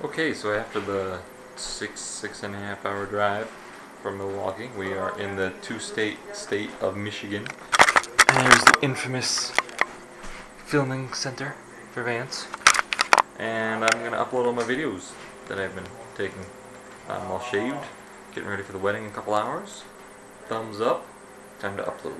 Okay, so after the six six and a half hour drive from Milwaukee, we are in the two-state state of Michigan. And there's the infamous filming center for Vance. And I'm gonna upload all my videos that I've been taking. I'm all shaved, getting ready for the wedding in a couple hours. Thumbs up. Time to upload.